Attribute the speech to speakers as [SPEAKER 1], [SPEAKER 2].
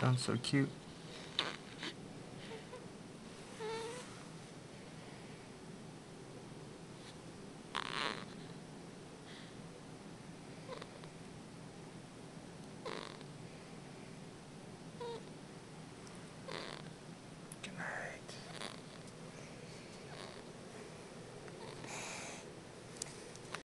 [SPEAKER 1] Sounds so cute.